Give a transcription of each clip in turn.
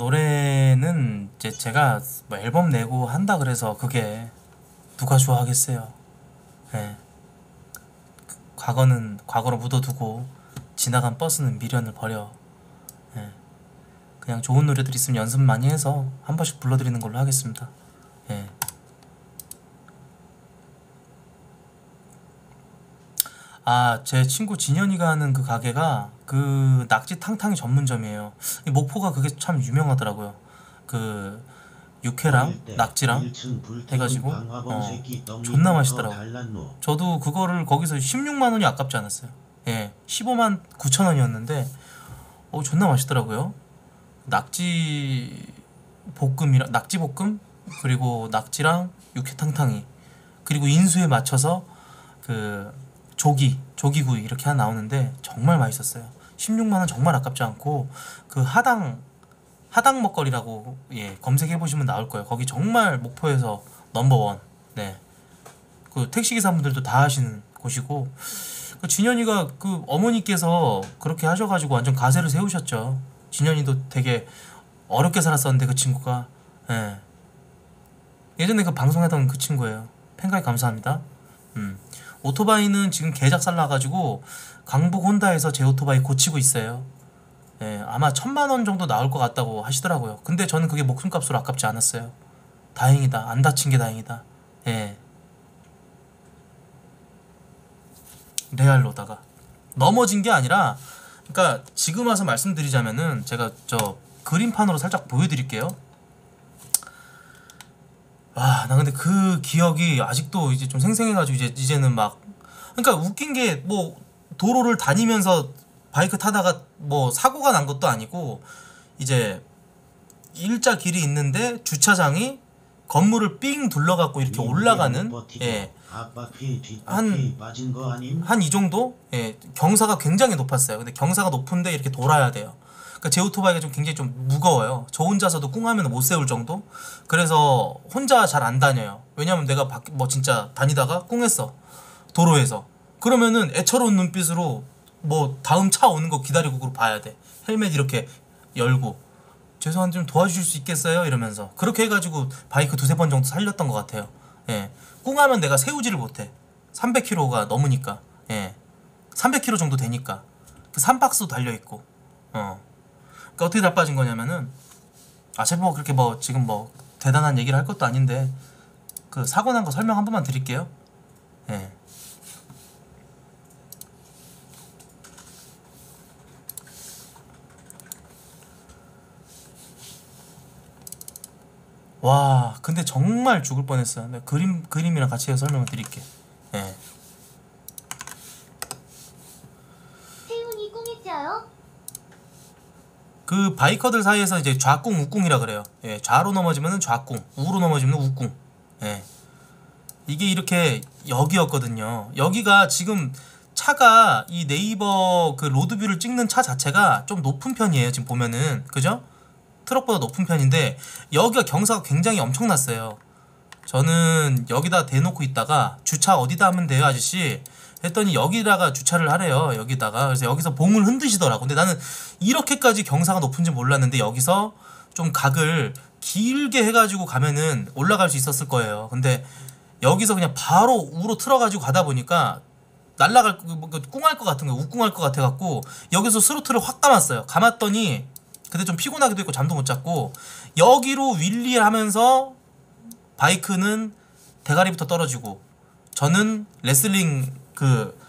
노래는 이제 제가 뭐 앨범 내고 한다 그래서 그게 누가 좋아하겠어요. 예. 과거는 과거로 묻어두고 지나간 버스는 미련을 버려. 예. 그냥 좋은 노래들 있으면 연습 많이 해서 한 번씩 불러드리는 걸로 하겠습니다. 예. 아, 제 친구 진현이가 하는 그 가게가 그 낙지 탕탕이 전문점이에요. 이 목포가 그게 참 유명하더라고요. 그 육회랑 낙지랑 해가지고 어, 존나 맛있더라고. 저도 그거를 거기서 16만 원이 아깝지 않았어요. 예, 15만 9천 원이었는데 어 존나 맛있더라고요. 낙지 볶음이랑 낙지 볶음 그리고 낙지랑 육회 탕탕이 그리고 인수에 맞춰서 그 조기 조기구이 이렇게 하나 나오는데 정말 맛있었어요. 16만 원 정말 아깝지 않고 그 하당 하당 먹거리라고 예 검색해 보시면 나올 거예요. 거기 정말 목포에서 넘버원 네. 그 택시 기사분들도 다 하시는 곳이고 그 진현이가 그 어머니께서 그렇게 하셔가지고 완전 가세를 세우셨죠. 진현이도 되게 어렵게 살았었는데 그 친구가 예. 예전에 그 방송하던 그 친구예요. 팬가이 감사합니다. 음. 오토바이는 지금 개작살 나가지고 강북 혼다에서 제 오토바이 고치고 있어요. 예, 아마 천만 원 정도 나올 것 같다고 하시더라고요. 근데 저는 그게 목숨값으로 아깝지 않았어요. 다행이다. 안 다친 게 다행이다. 예. 레알로다가 넘어진 게 아니라 그러니까 지금 와서 말씀드리자면은 제가 저 그림판으로 살짝 보여드릴게요. 아, 나 근데 그 기억이 아직도 이제 좀 생생해가지고 이제 이제는 막 그러니까 웃긴 게 뭐 도로를 다니면서 바이크 타다가 뭐 사고가 난 것도 아니고 이제 일자 길이 있는데 주차장이 건물을 삥 둘러갖고 이렇게 올라가는 예. 한한 이 정도 예 경사가 굉장히 높았어요. 근데 경사가 높은데 이렇게 돌아야 돼요. 그러니까 제 오토바이가 좀 굉장히 좀 무거워요. 저 혼자서도 꿍하면 못 세울 정도. 그래서 혼자 잘 안 다녀요. 왜냐면 내가 밖, 뭐 진짜 다니다가 꿍했어 도로에서. 그러면은 애처로운 눈빛으로 뭐 다음 차 오는 거 기다리고 그걸 봐야 돼. 헬멧 이렇게 열고 죄송한데 좀 도와주실 수 있겠어요? 이러면서 그렇게 해가지고 바이크 두세 번 정도 살렸던 것 같아요. 예. 꿍하면 내가 세우지를 못해. 300km가 넘으니까. 예. 300km 정도 되니까. 그 3박스도 달려 있고. 어. 그러니까 어떻게 자빠진 거냐면은 아 제가 뭐 그렇게 뭐 지금 뭐 대단한 얘기를 할 것도 아닌데 그 사고 난 거 설명 한 번만 드릴게요. 예. 와 근데 정말 죽을 뻔했어요. 그림 그림이랑 같이 해서 설명을 드릴게. 예. 태훈이? 그 바이커들 사이에서 이제 좌꿍 우꿍이라 그래요. 예, 좌로 넘어지면은 좌꿍, 우로 넘어지면 우꿍. 예. 이게 이렇게 여기였거든요. 여기가 지금 차가 이 네이버 그 로드뷰를 찍는 차 자체가 좀 높은 편이에요. 지금 보면은 그죠? 트럭보다 높은 편인데 여기가 경사가 굉장히 엄청났어요. 저는 여기다 대놓고 있다가 주차 어디다 하면 돼요 아저씨? 했더니 여기다가 주차를 하래요 여기다가. 그래서 여기서 봉을 흔드시더라고. 근데 나는 이렇게까지 경사가 높은지 몰랐는데 여기서 좀 각을 길게 해가지고 가면은 올라갈 수 있었을 거예요. 근데 여기서 그냥 바로 우로 틀어가지고 가다 보니까 날라갈 뭐, 그 꿍할 것 같은 거 우꿍할 것 같아 갖고 여기서 스로틀을 확 감았어요. 감았더니 근데 좀 피곤하기도 했고 잠도 못 잤고 여기로 윌리를 하면서 바이크는 대가리부터 떨어지고 저는 레슬링 그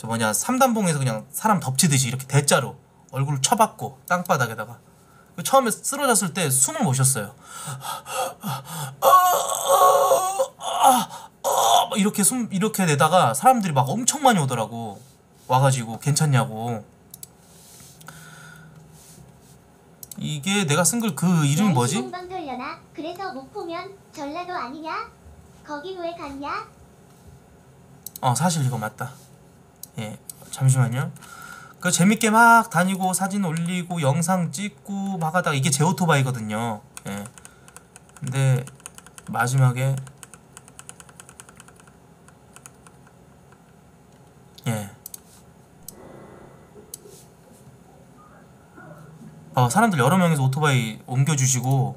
저 뭐냐 삼단봉에서 그냥 사람 덮치듯이 이렇게 대자로 얼굴을 쳐박고 땅바닥에다가 그 처음에 쓰러졌을 때 숨을 못 쉬었어요. 막 이렇게 숨 이렇게 내다가 사람들이 막 엄청 많이 오더라고 와가지고 괜찮냐고 이게 내가 쓴 글 그 이름이 뭐지? 시공방 돌려나? 그래서 못 보면 전라도 아니냐? 거긴 왜 갔냐? 어 사실 이거 맞다 예 잠시만요 그 재밌게 막 다니고 사진 올리고 영상 찍고 막 하다가 이게 제 오토바이거든요 예 근데 마지막에 사람들 여러 명이서 오토바이 옮겨주시고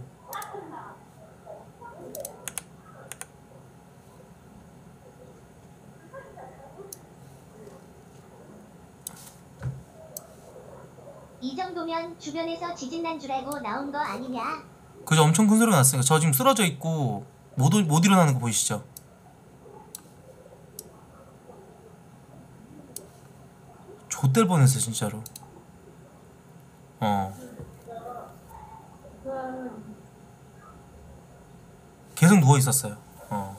이 정도면 주변에서 지진 난 줄 알고 나온 거 아니냐? 그저 엄청 큰 소리가 났으니까 저 지금 쓰러져 있고 못, 일- 못 일어나는 거 보이시죠? 좆될 뻔했어 진짜로 어 계속 누워 있었어요. 어.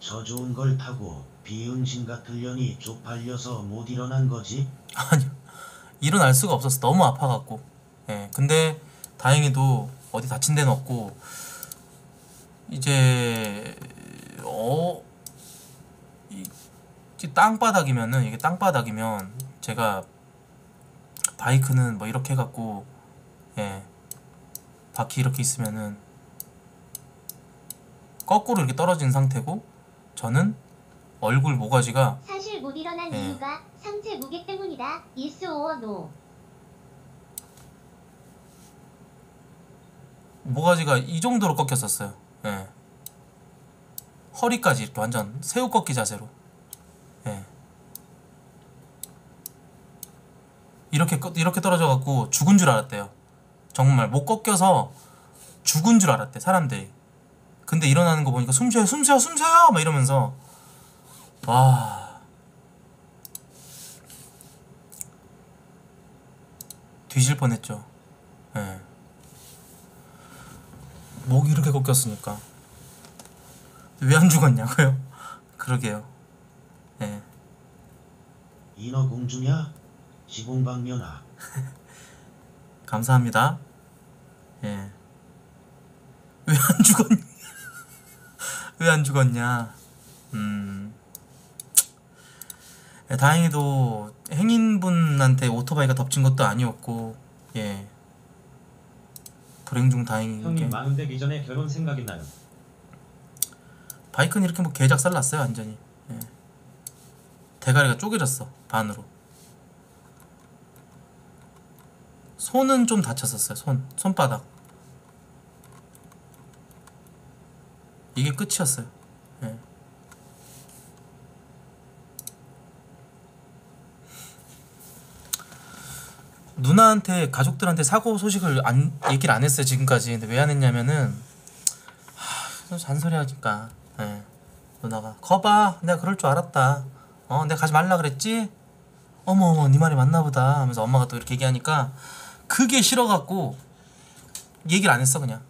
저 좋은 걸 타고 비응신 같으려니 쪽팔려서 못 일어난 거지? 아니요. 일어날 수가 없었어. 너무 아파갖고. 예 근데 다행히도 어디 다친 데는 없고 이제 어 이, 이 땅바닥이면은 이게 땅바닥이면 제가 바이크는 뭐 이렇게 해갖고 예 바퀴 이렇게 있으면은 거꾸로 이렇게 떨어진 상태고 저는 얼굴 모가지가 사실 못 일어난 네. 이유가 상체 무게 때문이다. Yes or no? 모가지가 이 정도로 꺾였었어요. 예. 허리까지 이렇게 완전 새우 꺾기 자세로. 예. 이렇게 꺾- 이렇게 떨어져 갖고 죽은 줄 알았대요. 정말 못 꺾여서 죽은 줄 알았대 사람들이. 근데 일어나는 거 보니까 숨 쉬어요, 숨 쉬어, 숨 쉬어요, 막 이러면서 와. 뒤질 뻔했죠. 예. 목이 이렇게 꺾였으니까 왜 안 죽었냐고요? 그러게요. 예. 인어공주냐? 시공방면아. 감사합니다. 예. 왜 안 죽었냐? 왜 안 죽었냐? 음. 예, 다행히도 행인분한테 오토바이가 덮친 것도 아니었고, 예. 불행 중 다행인 게. 형님 마흔 되기 전에 결혼 생각이 나요. 바이크는 이렇게 뭐 개작살 났어요 완전히 예. 대가리가 쪼개졌어 반으로 손은 좀 다쳤었어요 손 손바닥 이게 끝이었어요. 예. 누나한테 가족들한테 사고 소식을 안 얘기를 안 했어요 지금까지. 근데 왜 안 했냐면은 하, 잔소리 하니까. 예. 누나가 거봐 내가 그럴 줄 알았다. 어 내가 가지 말라 그랬지? 어머 어머 네 말이 맞나 보다 하면서 엄마가 또 이렇게 얘기하니까 그게 싫어갖고 얘기를 안 했어 그냥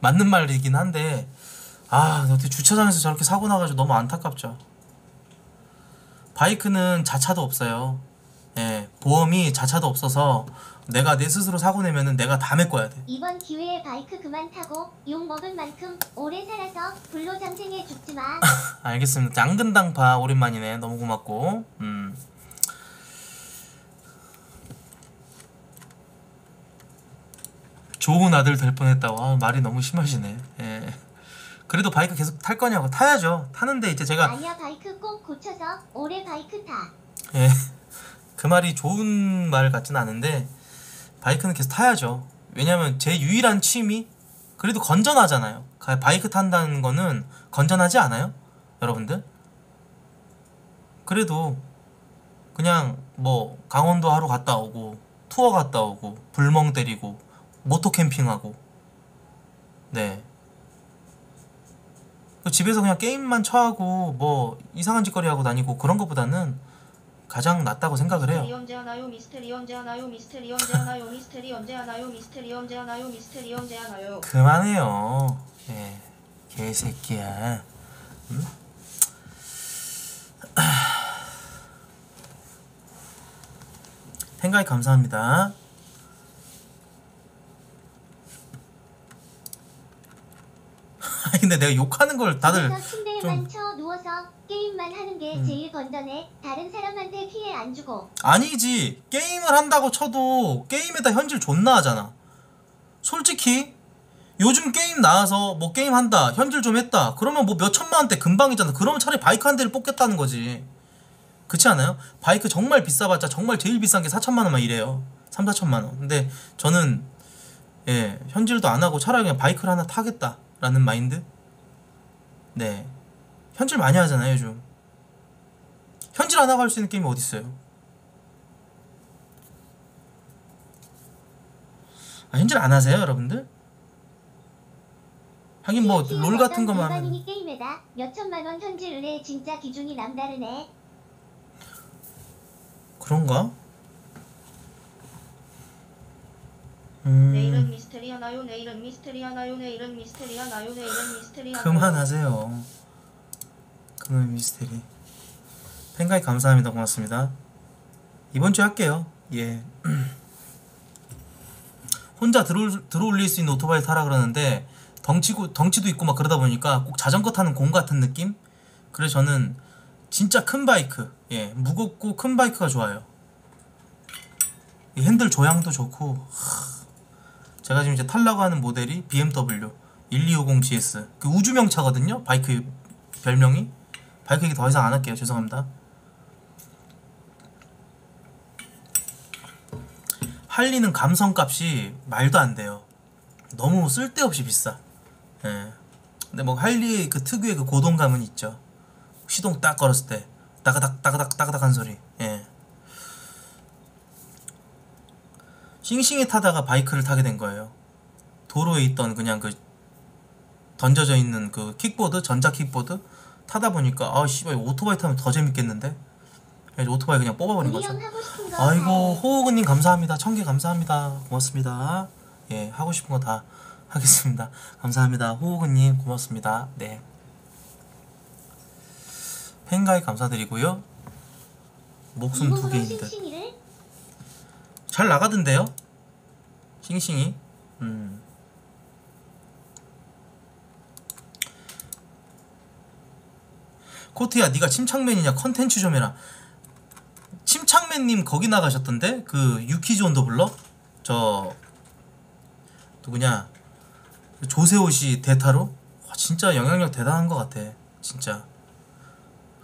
맞는 말이긴 한데 아 어떻게 주차장에서 저렇게 사고 나가지고 너무 안타깝죠 바이크는 자차도 없어요 예 보험이 자차도 없어서 내가 내 스스로 사고 내면은 내가 다 메꿔야 돼 이번 기회에 바이크 그만 타고 욕 먹은 만큼 오래 살아서 불로 장생해 죽지 마. 알겠습니다. 양근당파 오랜만이네. 너무 고맙고. 음. 좋은 아들 될 뻔했다고. 아, 말이 너무 심하시네. 예. 그래도 바이크 계속 탈 거냐고 타야죠. 타는데 이제 제가 아니야 바이크 꼭 고쳐서 오래 바이크 타. 예. 그 말이 좋은 말 같진 않은데 바이크는 계속 타야죠. 왜냐면 제 유일한 취미 그래도 건전하잖아요. 가- 바이크 탄다는 거는 건전하지 않아요? 여러분들? 그래도 그냥 뭐 강원도 하루 갔다 오고 투어 갔다 오고 불멍 때리고 모토 캠핑하고 네. 그 집에서 그냥 게임만 쳐하고 뭐 이상한 짓거리 하고 다니고 그런 것보다는 가장 낫다고 생각을 해요. 언제 하나요 미스테리 언제 하나요 미스테리 언제 하나요 미스테리 언제 하나요 미스테리 언제 하나요 미스테리 언제 하나요 그만해요. 예, 개새끼야. 응? 생각이 감사합니다. 아니 근데 내가 욕하는 걸 다들 침대에만 좀- 쳐 누워서 게임만 하는 게 음. 제일 건전해. 다른 사람한테 피해 안 주고. 아니지 게임을 한다고 쳐도 게임에다 현질 존나 하잖아 솔직히 요즘 게임 나와서 뭐 게임 한다 현질 좀 했다 그러면 뭐 몇 천만 원대 금방이잖아 그러면 차라리 바이크 한 대를 뽑겠다는 거지 그렇지 않아요? 바이크 정말 비싸봤자 정말 제일 비싼 게 4천만 원만 이래요 3, 4천만 원 근데 저는 예 현질도 안 하고 차라리 그냥 바이크를 하나 타겠다라는 마인드 네 현질 많이 하잖아요 요즘 현질 안 하고 할 수 있는 게임이 어디 있어요 아, 현질 안 하세요 여러분들? 하긴 뭐 롤 같은 거만 하면 게임에다 몇 천만 원 현질 진짜 기준이 남다르네. 그런가? 음, 내일은 미스테리 하나요 내일은 미스테리 하나요 내일은 미스테리 하나요 내일은 미스테리 하나요 그만하세요. 그만 미스테리. 팬가이 감사합니다. 고맙습니다. 이번 주에 할게요. 예. 혼자 들어 들어올릴 수 있는 오토바이 타라 그러는데 덩치고 덩치도 있고 막 그러다 보니까 꼭 자전거 타는 공 같은 느낌? 그래서 저는 진짜 큰 바이크, 예, 무겁고 큰 바이크가 좋아요. 이 핸들 조향도 좋고 하, 제가 지금 이제 타려고 하는 모델이 BMW 1250GS 그 우주명차거든요? 바이크 별명이? 바이크 얘기 더 이상 안 할게요. 죄송합니다. 할리는 감성값이 말도 안 돼요. 너무 쓸데없이 비싸. 예. 근데 뭐 할리 그 특유의 그 고동감은 있죠. 시동 딱 걸었을 때 따가닥 따가닥 따가닥 한 소리 예. 싱싱이 타다가 바이크를 타게 된 거예요. 도로에 있던 그냥 그 던져져 있는 그 킥보드 전자 킥보드 타다 보니까 아 씨발 오토바이 타면 더 재밌겠는데? 그래서 오토바이 그냥 뽑아버린 거죠. 아이고. 호우근님 감사합니다. 천개 감사합니다. 고맙습니다. 예 하고 싶은 거 다 하겠습니다. 감사합니다. 호우근님 고맙습니다. 네. 팬가입 감사드리고요. 목숨 두 개인데 잘 나가던데요? 싱싱이? 음. 코트야 네가 침착맨이냐? 컨텐츠 좀 해라. 침착맨님 거기 나가셨던데? 그 유키즈 온 더 블럭? 저 누구냐? 그 조세호씨 대타로? 와, 진짜 영향력 대단한 것 같아 진짜.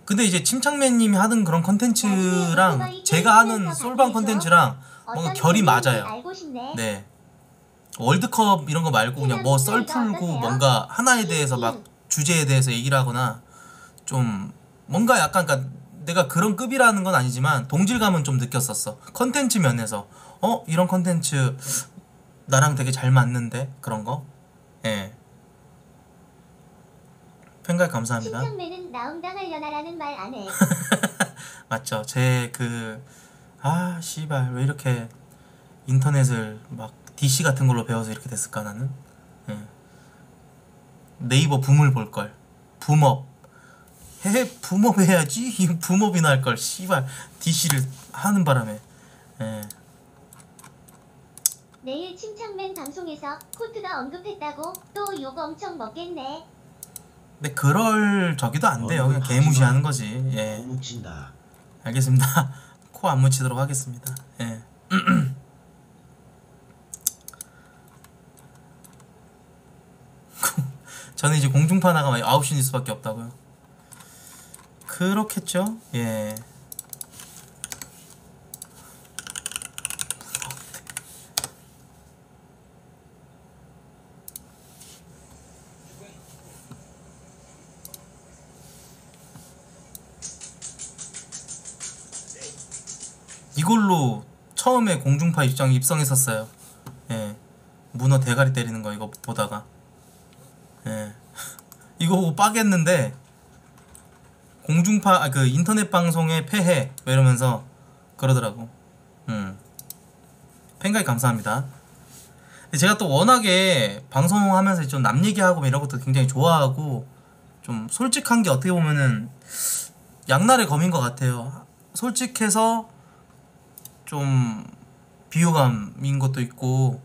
근데 이제 침착맨님이 하는 그런 컨텐츠랑 제가 하는 솔방 컨텐츠랑 뭔가 결이 맞아요. 알고 싶네. 네. 월드컵 이런 거 말고 그냥 뭐 썰 풀고 뭔가 하나에 대해서 막 주제에 대해서 얘기를 하거나 좀 뭔가 약간 그러니까 내가 그런 급이라는 건 아니지만 동질감은 좀 느꼈었어. 컨텐츠 면에서. 어? 이런 컨텐츠 나랑 되게 잘 맞는데? 그런 거? 예. 팬가입 감사합니다. 신청맨은 나음당하려나라는 말 안 해. 맞죠. 제 그 아 씨발 왜 이렇게 인터넷을 막 DC 같은 걸로 배워서 이렇게 됐을까 나는? 예. 네이버 붐을 볼걸. 붐업. 해 붐업 해야지. 이 붐업이나 할걸. 씨발 DC를 하는 바람에. 예. 내일 침착맨 방송에서 코트가 언급했다고 또 욕 엄청 먹겠네. 근데 그럴 저기도 안 돼요. 그냥 개무시하는 거지. 예. 알겠습니다 코 안 묻히도록 하겠습니다. 예. 저는 이제 공중파 나가면 9시 뉴스밖에 없다고요. 그렇겠죠? 예 처음에 공중파 입장 입성했었어요. 예. 문어 대가리 때리는 거 이거 보다가 예. 이거 보고 빠겠는데 공중파 아, 그 인터넷 방송의 폐해 뭐 이러면서 그러더라고. 음. 팬가입 감사합니다. 제가 또 워낙에 방송하면서 좀 남 얘기하고 뭐 이런 것도 굉장히 좋아하고 좀 솔직한 게 어떻게 보면은 양날의 검인 것 같아요. 솔직해서 좀 비호감인 것도 있고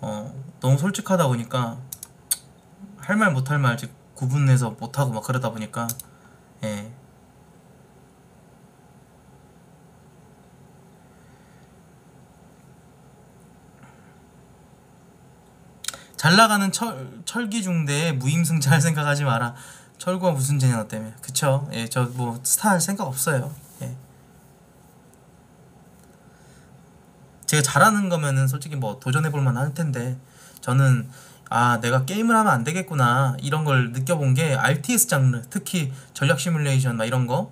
어 너무 솔직하다 보니까 할 말 못할말 구분해서 못 하고 막 그러다 보니까 예 잘 나가는 철 철기 중대에 무임승차할 생각하지 마라. 철구가 무슨 죄냐 때문에. 그쵸? 예, 저 뭐 스타 할 생각 없어요. 예. 제가 잘하는 거면은 솔직히 뭐 도전해 볼 만할 텐데 저는 아 내가 게임을 하면 안 되겠구나 이런 걸 느껴본 게 RTS 장르 특히 전략 시뮬레이션 막 이런 거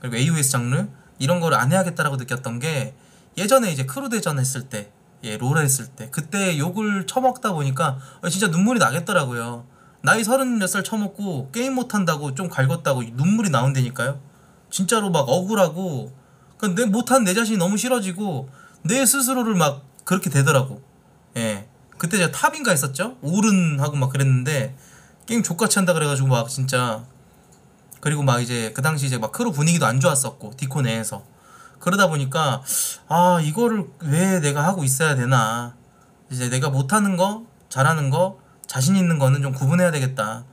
그리고 AOS 장르 이런 거를 안 해야겠다라고 느꼈던 게 예전에 이제 크루 대전 했을 때 예, 롤 했을 때 그때 욕을 처먹다 보니까 어, 진짜 눈물이 나겠더라고요. 나이 서른 몇 살 처먹고 게임 못한다고 좀 갈궜다고 눈물이 나온다니까요. 진짜로 막 억울하고 그내 못한 내 자신이 너무 싫어지고 내 스스로를 막 그렇게 되더라고. 예. 그때 제가 탑인가 했었죠? 오른하고 막 그랬는데 게임 족같이 한다 그래가지고 막 진짜 그리고 막 이제 그 당시 이제 막 크루 분위기도 안 좋았었고 디코 내에서. 그러다 보니까 아 이거를 왜 내가 하고 있어야 되나? 이제 내가 못하는 거 잘하는 거 자신 있는 거는 좀 구분해야 되겠다.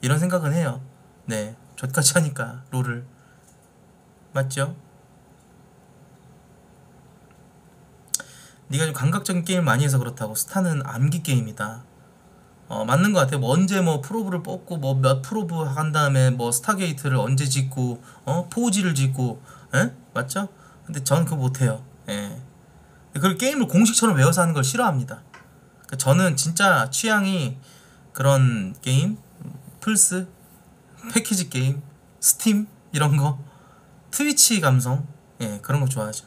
이런 생각은 해요. 네. 족같이 하니까 롤을. 맞죠? 네가 좀 감각적인 게임 많이 해서 그렇다고 스타는 암기 게임이다 어 맞는 것 같아요. 뭐 언제 뭐 probe를 뽑고 뭐 몇 probe 한 다음에 뭐 stargate를 언제 짓고 어 포지를 짓고 에 맞죠? 근데 저는 그거 못해요. 예. 그걸 게임을 공식처럼 외워서 하는 걸 싫어합니다. 그러니까 저는 진짜 취향이 그런 게임 플스 패키지 게임 스팀 이런 거 트위치 감성 예 그런 거 좋아하죠.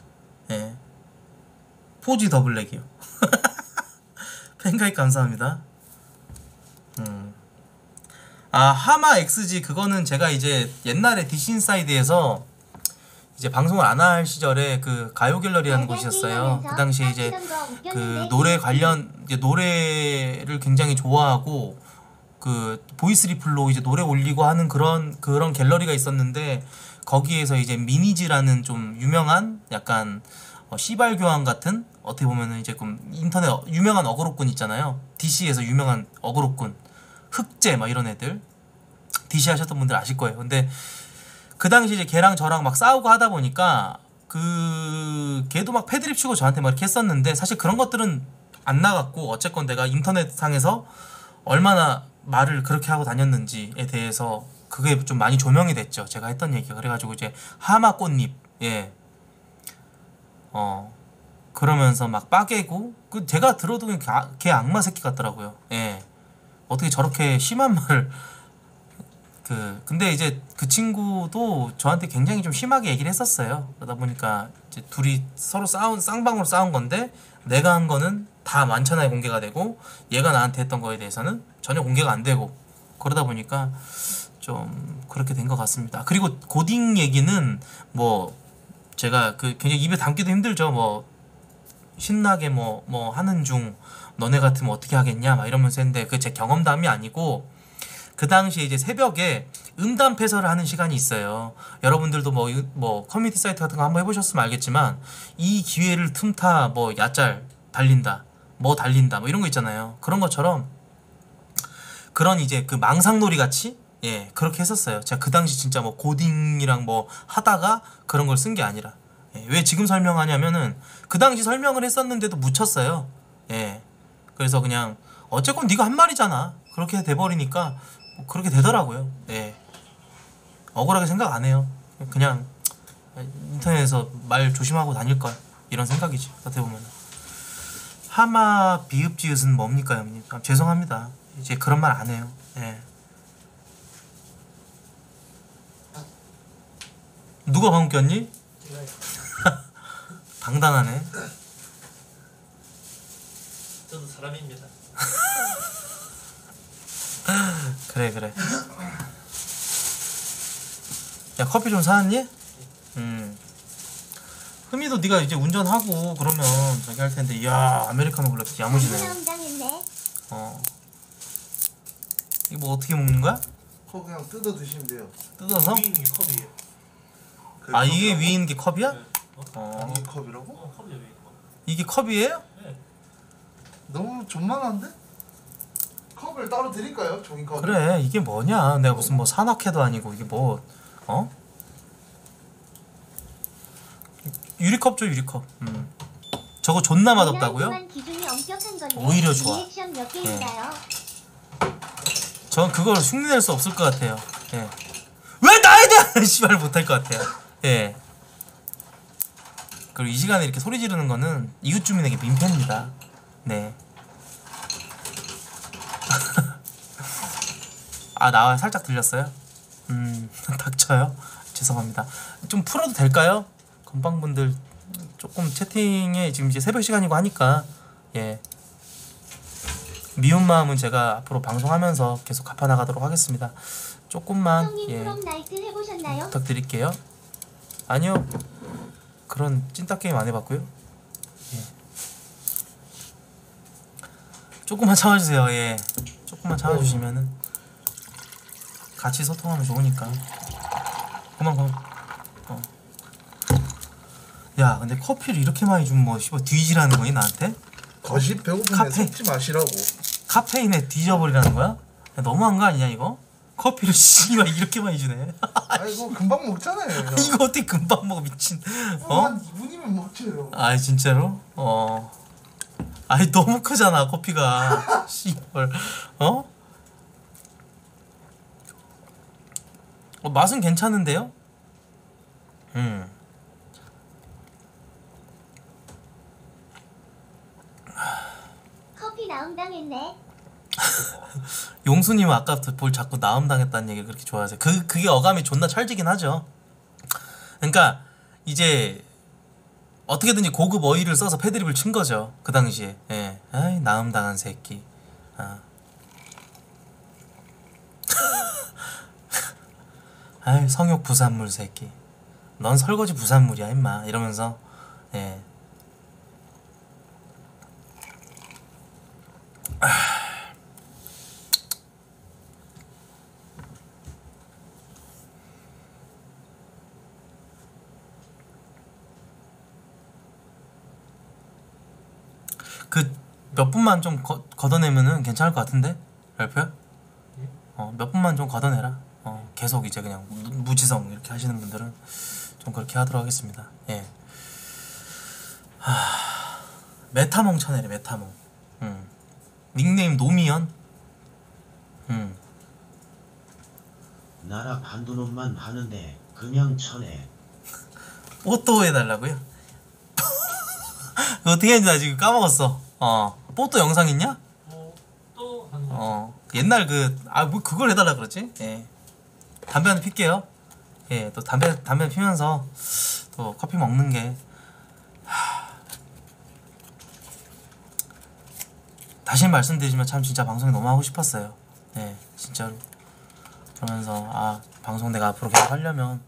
예. 포지 더 블랙이요. 팬가입 감사합니다. 음. 아 하마 XG 그거는 제가 이제 옛날에 디시인사이드에서 이제 방송을 안 할 시절에 그 가요 갤러리라는 곳이 있었어요. 그 당시에 이제 그 노래 관련 이제 노래를 굉장히 좋아하고 그 voice 리플로 이제 노래 올리고 하는 그런 그런 갤러리가 있었는데 거기에서 이제 미니즈라는 좀 유명한 약간 어, 시발 교환 같은 어떻게 보면은 이제 좀 인터넷 어- 유명한 어그로꾼 있잖아요. DC에서 유명한 어그로꾼 흑제 막 이런 애들 DC 하셨던 분들 아실 거예요. 근데 그 당시 이제 걔랑 저랑 막 싸우고 하다 보니까 그 걔도 막 패드립 치고 저한테 막 이렇게 했었는데 사실 그런 것들은 안 나갔고 어쨌건 내가 인터넷상에서 얼마나 말을 그렇게 하고 다녔는지에 대해서 그게 좀 많이 조명이 됐죠. 제가 했던 얘기가 그래가지고 이제 하마 꽃잎 예. 어 그러면서 막 빠개고 그 제가 들어도 그냥 걔 악- 걔 악마 새끼 같더라고요. 예. 어떻게 저렇게 심한 말을 그 근데 이제 그 친구도 저한테 굉장히 좀 심하게 얘기를 했었어요. 그러다 보니까 이제 둘이 서로 싸운 쌍방으로 싸운 건데 내가 한 거는 다 만천하에 공개가 되고 얘가 나한테 했던 거에 대해서는 전혀 공개가 안 되고 그러다 보니까 좀 그렇게 된 것 같습니다. 그리고 고딩 얘기는 뭐 제가 그 굉장히 입에 담기도 힘들죠. 뭐 신나게 뭐뭐 하는 중 너네 같으면 어떻게 하겠냐 막 이러면서 했는데 그 제 경험담이 아니고 그 당시에 이제 새벽에 음담 패설을 하는 시간이 있어요. 여러분들도 뭐, 이- 뭐 커뮤니티 사이트 같은 거 한번 해보셨으면 알겠지만 이 기회를 틈타 뭐 야짤 달린다, 뭐 달린다, 뭐 이런 거 있잖아요. 그런 것처럼 그런 이제 그 망상놀이 같이 예 그렇게 했었어요. 제가 그 당시 진짜 뭐 고딩이랑 뭐 하다가 그런 걸 쓴 게 아니라 예, 왜 지금 설명하냐면은 그 당시 설명을 했었는데도 묻혔어요. 예 그래서 그냥 어쨌건 네가 한 말이잖아. 그렇게 돼버리니까 뭐 그렇게 되더라고요. 예 억울하게 생각 안 해요. 그냥 인터넷에서 말 조심하고 다닐 걸 이런 생각이지. 어떻게 보면 하마 비읍지읒은 뭡니까, 형님? 아, 죄송합니다. 이제 그런 말 안 해요. 예. 누가 방금 꼈니? 당당하네. 저도 사람입니다. 그래 그래. 야 커피 좀 사왔니? 음. 흠이도 네가 이제 운전하고 그러면 저기 할 텐데 이야 아메리카노 블랙 야무지네. 당했네. 어. 이거 뭐 어떻게 먹는 거야? 그거 그냥 뜯어 드시면 돼요. 뜯어서? 컵이에요. 그아 이게 컵이라고? 위에 있는 게 컵이야? 네. 어. 이게 컵이라고? 어, 컵이요 위에 컵. 이게 컵이에요? 너무 존만한데? 컵을 따로 드릴까요? 종이컵. 그래 이게 뭐냐? 내가 무슨 뭐 산악회도 아니고 이게 뭐 어? 유리컵 줘 유리컵. 음. 저 저거 존나 맛없다고요? 오히려 좋아. 예. 전 그걸 흉내낼 수 없을 것 같아요. 예. 왜 나에 대한 씨발 못할 것 같아요. 예. 그리고 이 시간에 이렇게 소리 지르는 거는 이웃 주민에게 민폐입니다. 네. 아, 나 살짝 들렸어요? 음, 닥쳐요. 죄송합니다. 좀 풀어도 될까요? 건방분들 조금 채팅에 지금 이제 새벽 시간이고 하니까 예. 미운 마음은 제가 앞으로 방송하면서 계속 갚아 나가도록 하겠습니다. 조금만 예? 부탁드릴게요. 아니요. 그런 찐따 게임 안 해봤고요. 예. 조금만 참아주세요. 예. 조금만 참아주시면은 같이 소통하면 좋으니까. 그만 그만. 어. 야, 근데 커피를 이렇게 많이 뭐 씨발 뒤지라는 거니 나한테? 거시 배고픈데 카페. 섞지 마시라고. 카페인에 뒤져버리라는 거야? 야, 너무한 거 아니냐 이거? 커피를 씨발 이렇게 많이 주네. 아이고 금방 먹잖아요. 형. 이거 어떻게 금방 먹어 미친? 어? 어? 한 2분이면 먹죠. 아 진짜로? 어. 아니 너무 크잖아 커피가. 씨발. 어? 어 맛은 괜찮은데요? 음. 커피 나음 당했네. 용수님 아까부터 볼 자꾸 나음 당했다는 얘기를 그렇게 좋아하세요. 그 그게 어감이 존나 찰지긴 하죠. 그러니까 이제 어떻게든지 고급 어휘를 써서 패드립을 친 거죠. 그 당시에. 예. 아이 나음 당한 새끼. 아. 아이 성욕 부산물 새끼. 넌 설거지 부산물이야 임마. 이러면서 예. 그 몇 분만 좀 거, 걷어내면은 괜찮을 것 같은데 랄프야? 어, 몇 분만 좀 걷어내라. 어, 계속 이제 그냥 무, 무지성 이렇게 하시는 분들은 좀 그렇게 하도록 하겠습니다. 예. 하... 메타몽 쳐내래 메타몽. 음. 닉네임 노미연. 음. 나라 반도놈만 하는데 그냥 쳐내. 뽀또 해달라고요? 어떻게 했는지 나 지금 까먹었어. 어. 뽀또 영상 있냐? 뭐또한 어 옛날 그 아 뭐 그걸 해달라 그러지? 예 담배 한대 필게요. 예 또 담배 담배 피면서 또 커피 먹는 게 하... 다시 말씀드리지만 참 진짜 방송이 너무 하고 싶었어요. 예 진짜로 그러면서 아 방송 내가 앞으로 계속 하려면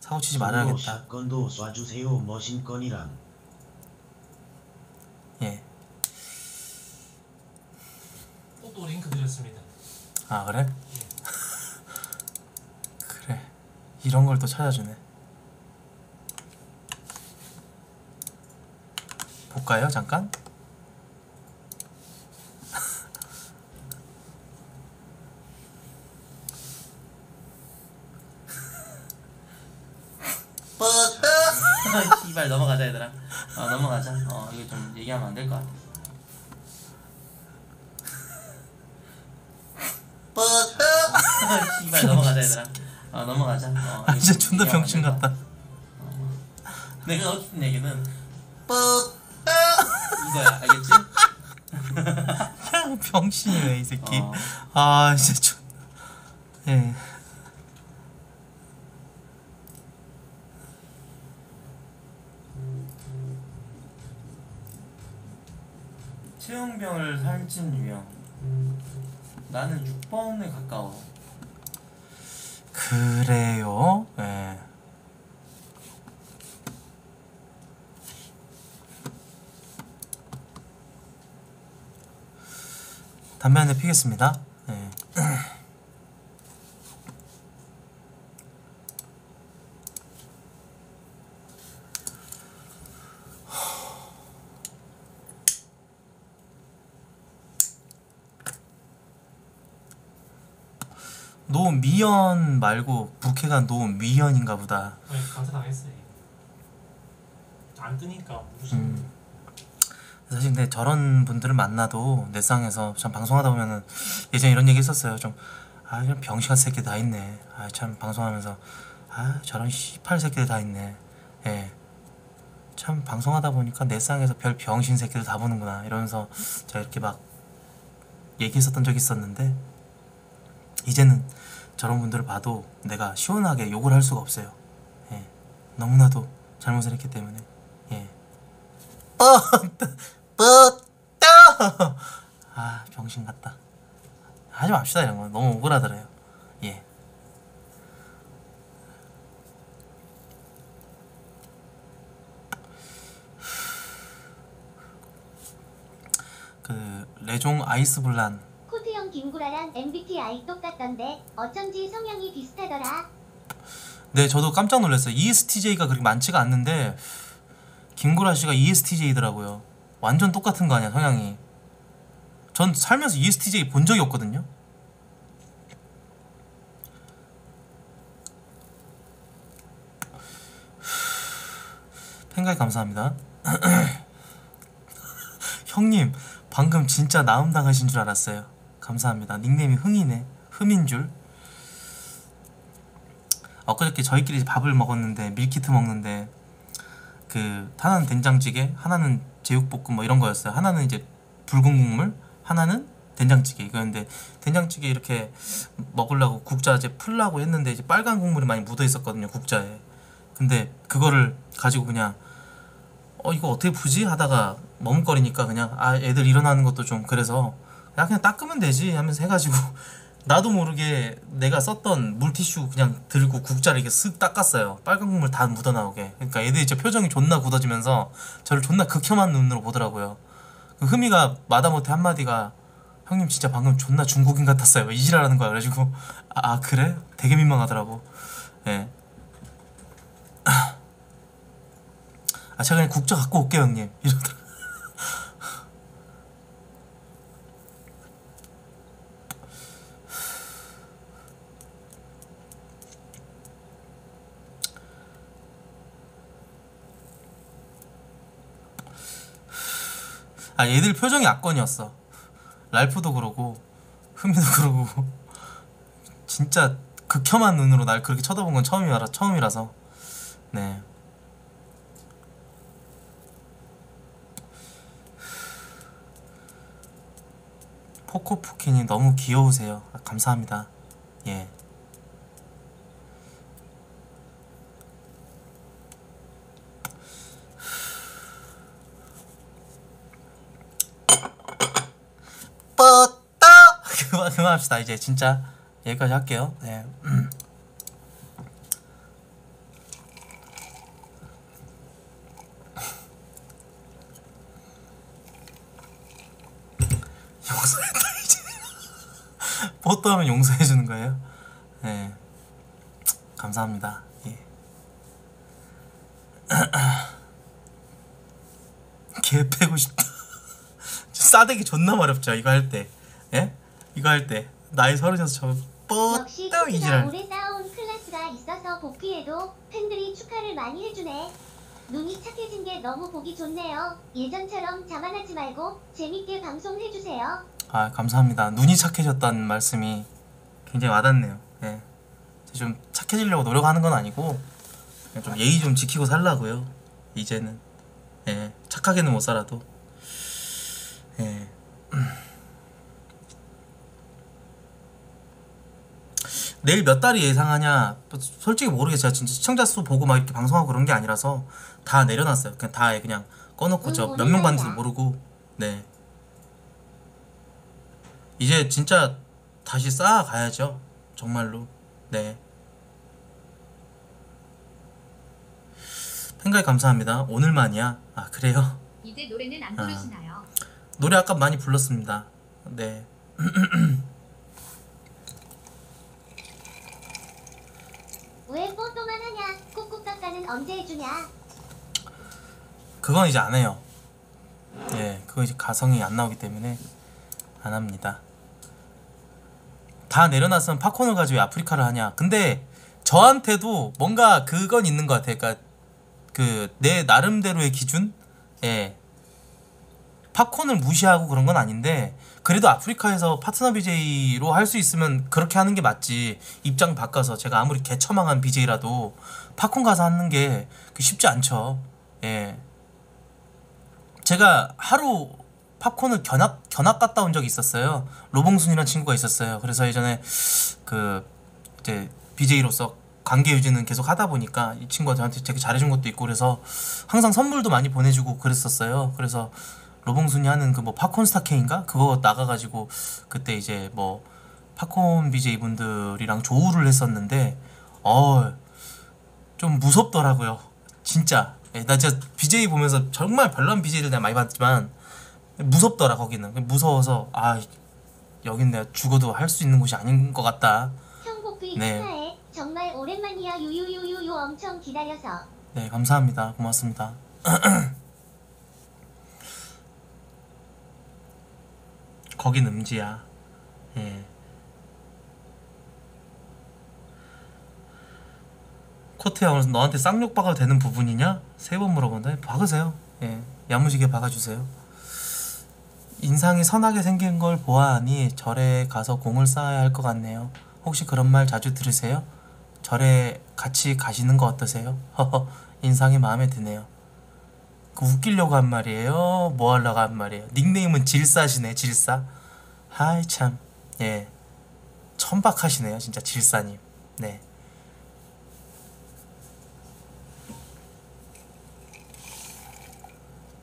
사고 치지 말아야겠다. 샷건도 쏴주세요 머신건이랑. 예. 또 링크 드렸습니다. 아 그래? 그래. 이런 걸 또 찾아주네. 볼까요? 잠깐? 뻗어 씨발 넘어가자 얘들아. 어 넘어가자. 어 이거 좀 얘기하면 안 될 것 같아 뻗어 씨발 넘어가자 얘들아 어 넘어가자. 어, 아 진짜 좀 존나 병신 같다. 내가 하고 싶은 얘기는 뻗어 이거야. 알겠지? 병신이네 이 새끼. 어. 아 진짜 존 예. 체형병을 살찐 유형. 나는 6번에 가까워 그래요? 예. 피겠습니다. 예. 노미연 말고 부캐가 노미연인가 보다. 네, 강사 당했어요. 안 뜨니까 무슨 음. 사실 근데 저런 분들을 만나도 내 쌍에서 참 방송하다 보면은 예전에 이런 얘기 했었어요. 좀 아, 이런 병신같은 새끼 다 있네. 아, 참 방송하면서 아, 저런 씨팔 새끼들 다 있네. 예. 참 방송하다 보니까 내 쌍에서 별 병신 새끼들 다 보는구나 이러면서 제가 이렇게 막 얘기했었던 적이 있었는데 이제는 저런 분들을 봐도 내가 시원하게 욕을 할 수가 없어요. 예. 너무나도 잘못을 했기 때문에. 예. 뻗 다 뻗다 아 병신 같다. 하지 맙시다 이런 거 너무 억울하더래요. 예. 그 레종 아이스블란 코트형 김구라랑 MBTI 똑같던데 어쩐지 성향이 비슷하더라. 네, 저도 깜짝 놀랐어요. ESTJ가 그렇게 많지가 않는데 김구라 씨가 ESTJ더라고요. 완전 똑같은 거 아니야, 성향이. 전 살면서 ESTJ 본 적이 없거든요. 팬가이 감사합니다. 형님, 방금 진짜 나음 당하신 줄 알았어요. 감사합니다. 닉네임이 흥이네. 흠인 줄. 엊그저께 저희끼리 밥을 먹었는데 밀키트 먹는데 그 하나는 된장찌개 하나는 제육볶음 뭐 이런 거였어요. 하나는 이제 붉은 국물 하나는 된장찌개. 이거였는데 된장찌개 이렇게 먹으려고 국자 이제 풀라고 했는데 이제 빨간 국물이 많이 묻어 있었거든요 국자에. 근데 그거를 가지고 그냥 어 이거 어떻게 푸지? 하다가 머뭇거리니까 그냥 아 애들 일어나는 것도 좀 그래서 야 그냥 닦으면 되지 하면서 해가지고 나도 모르게 내가 썼던 물티슈 그냥 들고 국자를 이렇게 쓱 닦았어요. 빨간 국물 다 묻어 나오게. 그러니까 애들이 진짜 표정이 존나 굳어지면서 저를 존나 극혐한 눈으로 보더라고요. 그 흠이가 마다못해 한마디가 형님 진짜 방금 존나 중국인 같았어요. 이지랄하는 거야. 그래가지고 아, 아, 그래? 되게 민망하더라고. 예. 아 제가 그냥 국자 갖고 올게요 형님. 이러더라. 아 얘들 표정이 악건이었어. 랄프도 그러고 흐미도 그러고. 진짜 극혐한 눈으로 날 그렇게 쳐다본 건 처음이라 처음이라서. 네. 포코푸킨이 너무 귀여우세요. 아, 감사합니다 예 뻗다 그만 그만합시다. 이제 진짜 여기까지 할게요. 네. 용서했다 이제. 뽀또하면 용서해 주는 거예요? 네. 감사합니다. 예. 개 패고 싶다. 싸대기 존나 마렵죠 이거 할 때. 예? 이거 할 때 나이 서른여서 저 역시 뻗다 이지랄 오래 쌓아온 클래스가 있어서 복귀해도 팬들이 축하를 많이 해주네. 눈이 착해진 게 너무 보기 좋네요. 예전처럼 자만하지 말고 재밌게 방송해주세요. 아 감사합니다 눈이 착해졌다는 말씀이 굉장히 와닿네요 예. 좀 착해지려고 노력하는 건 아니고 그냥 좀 예의 좀 지키고 살라고요 이제는 예. 착하게는 못 살아도 내일 몇 달이 예상하냐? 뭐 솔직히 모르겠어요. 진짜 시청자 수 보고 막 이렇게 방송하고 그런 게 아니라서 다 내려놨어요. 그냥 다 그냥 꺼놓고 저 몇 명 봤는지도 모르고. 네. 이제 진짜 다시 쌓아가야죠. 정말로. 네. 팬가이 감사합니다. 오늘만이야? 아 그래요? 이제 노래는 안 아. 부르시나요? 노래 아까 많이 불렀습니다. 네 왜 뽀또만 하냐? 깎아는 언제 해주냐? 그건 이제 안 해요. 예, 그거 이제 가성이 안 나오기 때문에 안 합니다. 다 내려놨으면 팝콘을 가지고 왜 아프리카를 하냐. 근데 저한테도 뭔가 그건 있는 것 같아요. 그러니까 그 내 나름대로의 기준, 예, 팝콘을 무시하고 그런 건 아닌데 그래도 아프리카에서 파트너 BJ로 할 수 있으면 그렇게 하는 게 맞지 입장 바꿔서 제가 아무리 개처망한 BJ라도 팝콘 가서 하는 게 쉽지 않죠. 예. 제가 하루 팝콘을 견학 견학 갔다 온 적이 있었어요. 로봉순이라는 친구가 있었어요. 그래서 예전에 그 이제 BJ로서 관계 유지는 계속 하다 보니까 이 친구가 저한테 되게 잘해준 것도 있고 그래서 항상 선물도 많이 보내주고 그랬었어요. 그래서 로봉순이 하는 그 뭐 팝콘 스타케인가? 그거 나가가지고 그때 이제 뭐 팝콘 BJ 분들이랑 조우를 했었는데 어 좀 무섭더라고요. 진짜 예, 나 진짜 BJ 보면서 정말 별난 BJ들 내가 많이 봤지만 무섭더라 거기는 무서워서 아 여긴 내가 죽어도 할 수 있는 곳이 아닌 것 같다. 형 복귀 네. 축하해. 정말 오랜만이야 유유유유유 엄청 기다려서. 네, 감사합니다. 고맙습니다. 거긴 음지야. 예. 코트야 오늘 너한테 쌍욕 박아도 되는 부분이냐? 세 번 물어본다. 박으세요. 예. 야무지게 박아주세요. 인상이 선하게 생긴 걸 보아하니 절에 가서 공을 쌓아야 할 것 같네요. 혹시 그런 말 자주 들으세요? 절에 같이 가시는 거 어떠세요? 허허 인상이 마음에 드네요. 그 웃기려고 한 말이에요? 뭐 하려고 한 말이에요? 닉네임은 질사시네 질사. 하이 참 예. 천박하시네요 진짜 질사님. 네.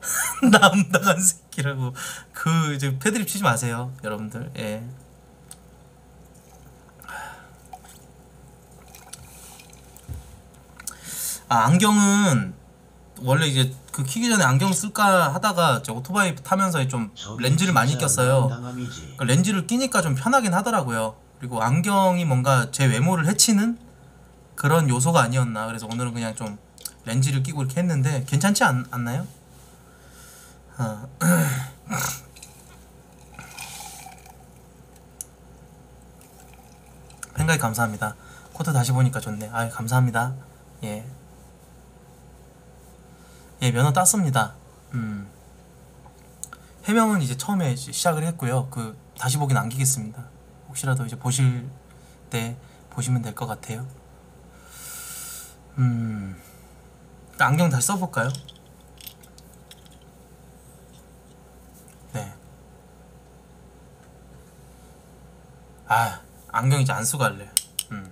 남당한 새끼라고 그 이제 패드립 치지 마세요 여러분들 예. 아 안경은 원래 이제 그 키기 전에 안경 쓸까 하다가 저 오토바이 타면서 좀 렌즈를 많이 꼈어요. 난당함이지. 그 렌즈를 끼니까 좀 편하긴 하더라고요. 그리고 안경이 뭔가 제 외모를 해치는 그런 요소가 아니었나. 그래서 오늘은 그냥 좀 렌즈를 끼고 이렇게 했는데 괜찮지 않, 않나요? 아. 팬가입 감사합니다. 코드 다시 보니까 좋네. 아 감사합니다. 예. 예, 면허 땄습니다. 음. 해명은 이제 처음에 시작을 했고요. 그 다시 보기 남기겠습니다. 혹시라도 이제 보실 때 보시면 될 것 같아요. 음. 안경 다시 써볼까요? 아, 안경 이제 안 쓰고 할래요. 음.